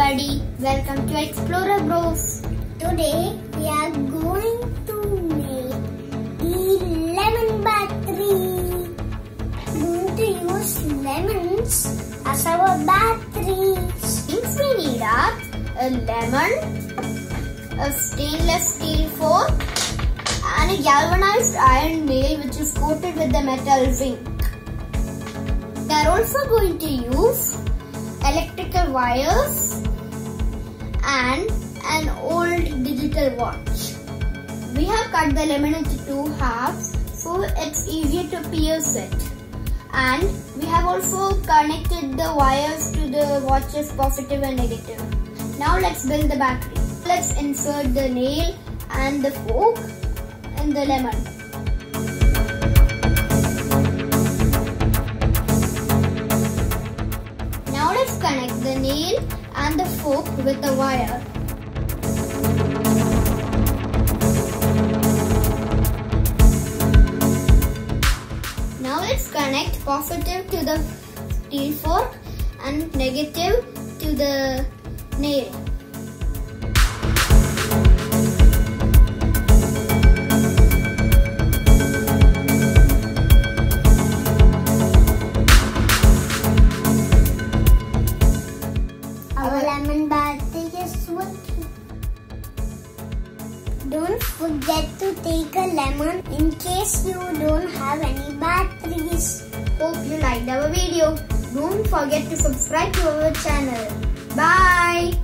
everybody, welcome to Explorer Bros. Today we are going to make the lemon battery. We are going to use lemons as our batteries. Things we need are a lemon, a stainless steel fork and a galvanized iron nail which is coated with the metal zinc. We are also going to use electrical wires and an old digital watch. We have cut the lemon into two halves so it's easier to pierce it. And we have also connected the wires to the watch's positive and negative. Now let's build the battery. Let's insert the nail and the fork in the lemon. Connect the nail and the fork with the wire. Now let's connect positive to the steel fork and negative to the nail. Our lemon battery is working. Don't forget to take a lemon in case you don't have any batteries. Hope you liked our video. Don't forget to subscribe to our channel. Bye.